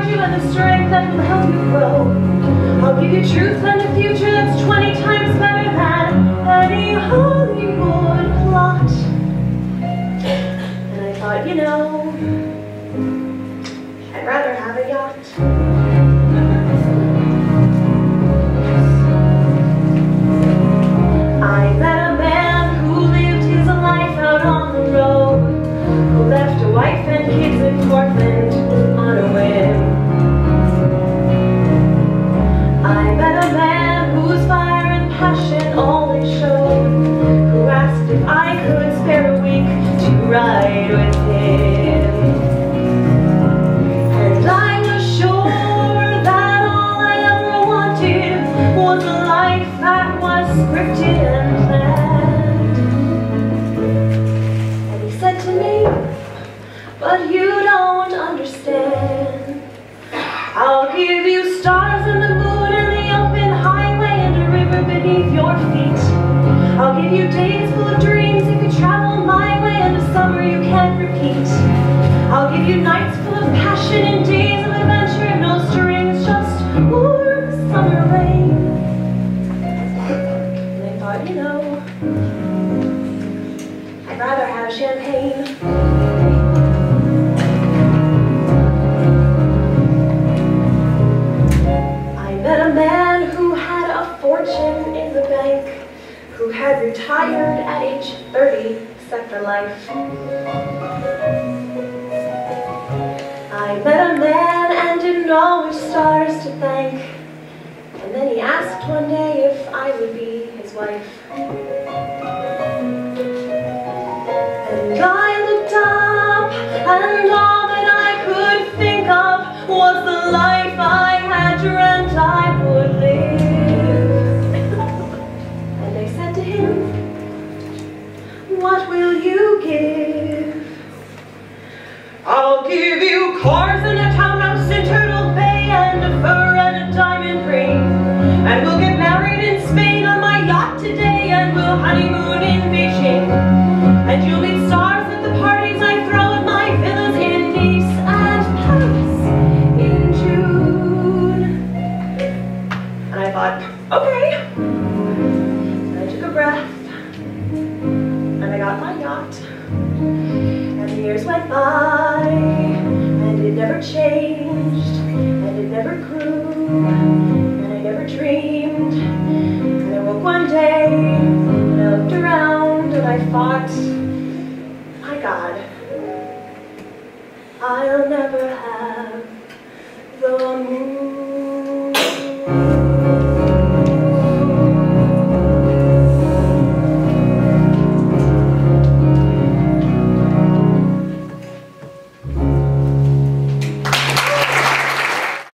inside you and the strength that will help you grow. I'll give you truth and a future that's 20 times better than any Hollywood plot. And I thought, you know, I'd rather have a yacht. Ride with. And I was sure that all I ever wanted was a life that was scripted had retired at age 30, sector life. I met a man and didn't know which stars to thank, and then he asked one day if I would be his wife. And I looked up, and all that I could think of was the life I had dreamt I would live. And we'll honeymoon in Beijing. And you'll meet stars at the parties I throw at my villas in Nice and Paris in June. And I thought, okay. And I took a breath and I got my yacht. And the years went by, and it never changed, thought, my God, I'll never have the moon.